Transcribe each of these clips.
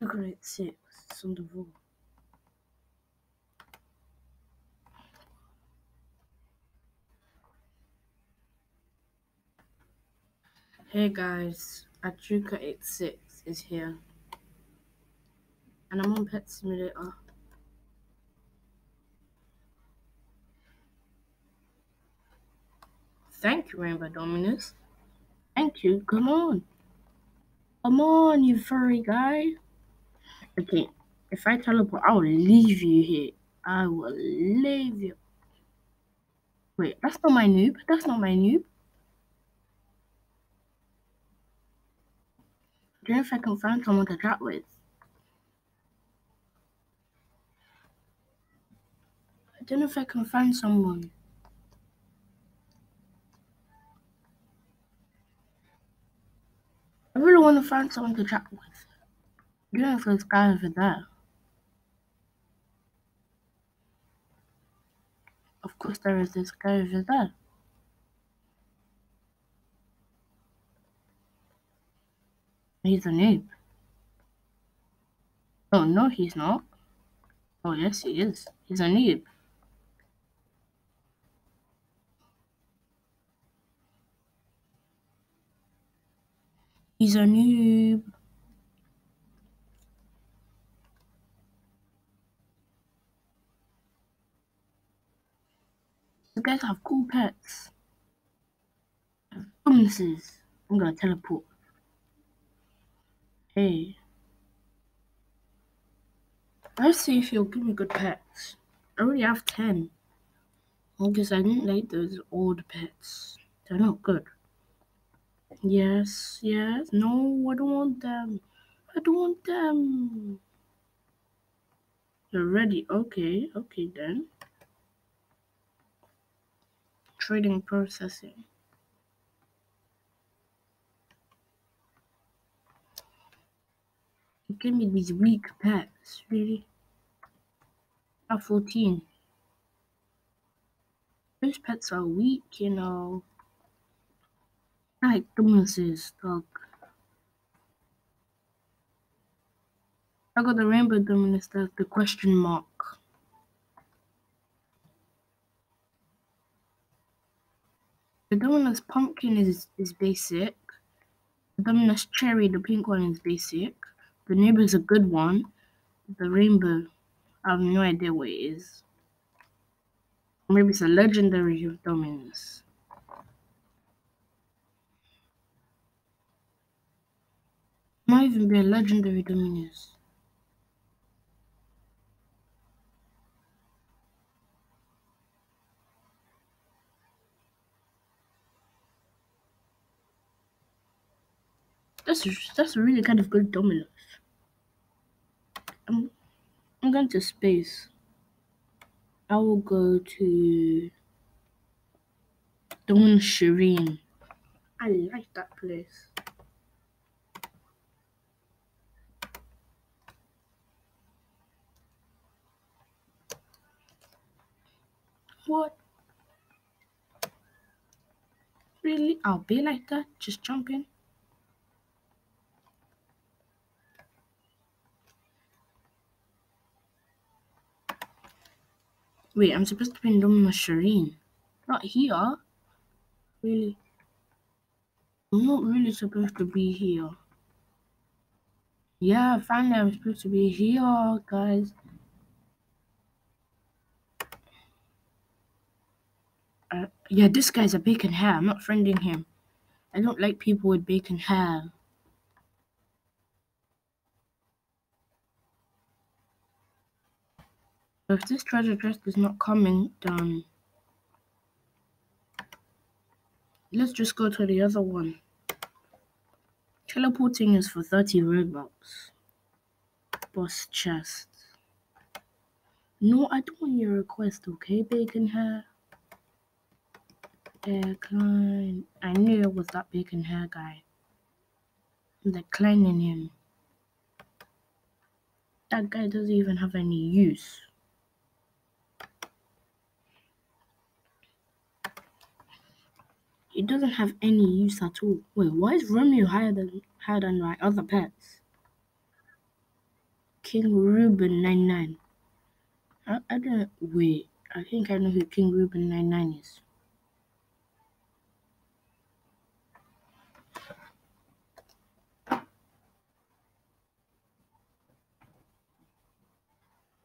Look at it, six. On the wall. Hey guys, AHJUKA86 is here. And I'm on Pet Simulator. Thank you, Rainbow Dominus. Thank you. Come on. Come on, you furry guy. Okay, if I teleport, I will leave you here. I will leave you. Wait, that's not my noob. That's not my noob. I don't know if I can find someone to chat with. I don't know if I can find someone. I really want to find someone to chat with. If there's a guy over there. Of course there is this guy over there. He's a noob. Oh no he's not. Oh yes he is. He's a noob. He's a noob. Guys have cool pets. Bonuses. I'm gonna teleport. Hey. Let's see if he'll give me good pets. I already have 10. Because I didn't like those old pets. They're not good. Yes, yes. No, I don't want them. I don't want them. You're ready. Okay, okay then. Trading processing. Give me these weak pets, really? At 14. Those pets are weak, you know. I like Dominus's dog. I got the rainbow Dominus, the question mark. The Dominus pumpkin is, is basic. The Dominus cherry, the pink one, is basic. The neighbor is a good one. The rainbow, I have no idea what it is. Maybe it's a legendary Dominus. Might even be a legendary Dominus. That's that's really kind of good Dominus. I'm I'm going to space. I will go to Dawn Shireen. I like that place. What? Really? I'll be like that? Just jumping? Wait, I'm supposed to be in Domina Shireen. Not here. Really? I'm not really supposed to be here. Yeah, finally I'm supposed to be here, guys. Uh, yeah, this guy's a bacon hair. I'm not friending him. I don't like people with bacon hair. If this treasure chest is not coming, then let's just go to the other one. Teleporting is for 30 Robux. Boss chest. No, I don't want your request, okay, bacon hair? Decline. I knew it was that bacon hair guy. Declining him. That guy doesn't even have any use. He doesn't have any use at all. Wait, why is Romeo higher than higher than my other pets? King Ruben 99. I, I don't. Wait. I think I know who King Ruben 99 is.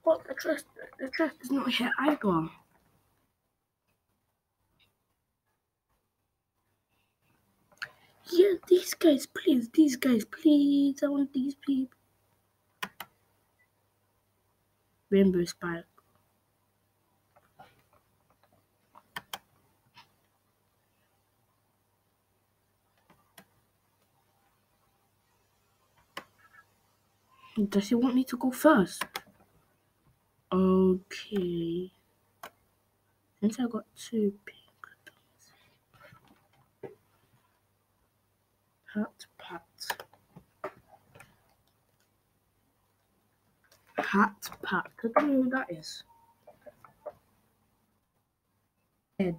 What? The trust, the trust is not here either. Yeah, these guys, please. These guys, please. I want these people. Rainbow Spike. Does he want me to go first? Okay. Since I got two pink ones. Hat pat. Hat pat. I don't know who that is. Ed.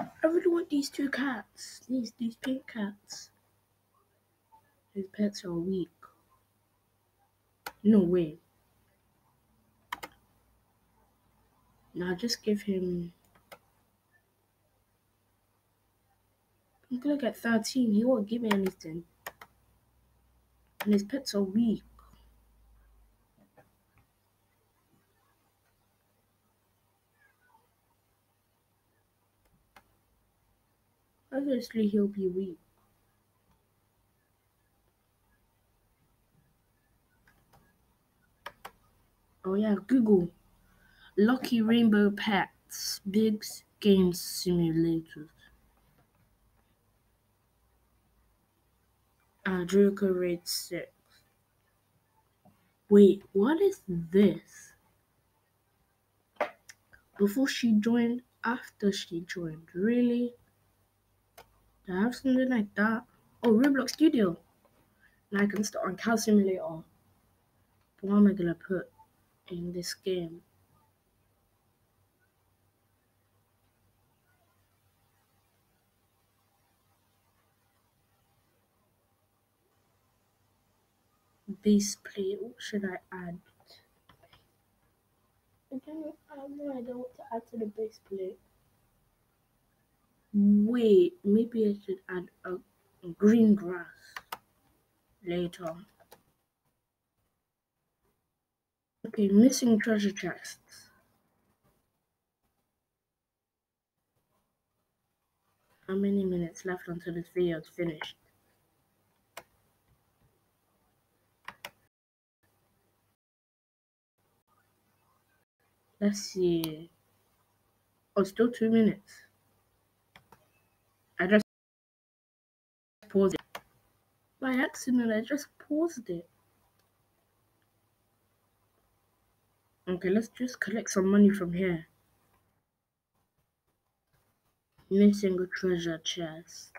I really want these two cats. These these pink cats. His pets are weak. No way. Now just give him. I'm gonna get 13. He won't give me anything. And his pets are weak. Obviously, he'll be weak. Oh, yeah, Google. Lucky Rainbow Pets. Big Game Simulator. Uh, Draco Raid 6. Wait, what is this? Before she joined, after she joined. Really? Do I have something like that? Oh, Roblox Studio. And I can start on Cow Simulator. But what am I gonna put in this game? Base plate, what should I add? I don't I have no idea what to add to the base plate. Wait, maybe I should add a green grass later. Okay, missing treasure chests. How many minutes left until this video is finished? Let's see. Oh, still two minutes. I just paused it. By accident, I just paused it. Okay, let's just collect some money from here. Missing a treasure chest.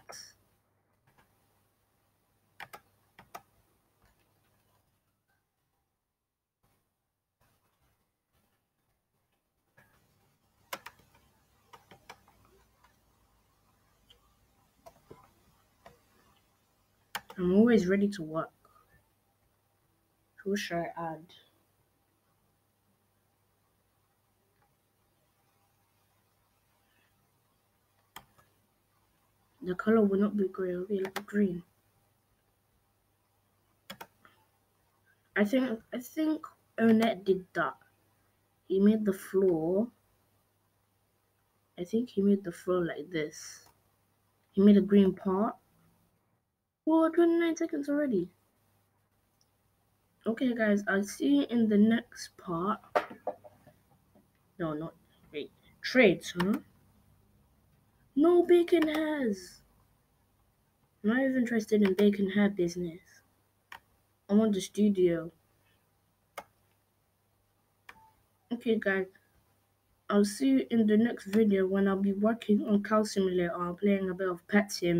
I'm always ready to work. Who should I add? The color will not be grey, it will be green. I think I think Onet did that. He made the floor. I think he made the floor like this. He made a green part. Whoa, 29 seconds already. Okay, guys, I'll see you in the next part. No, not wait. Trades, huh? No bacon has. I'm not even interested in bacon hair business. I want the studio. Okay, guys. I'll see you in the next video when I'll be working on Cow Simulator, playing a bit of Pet Sim.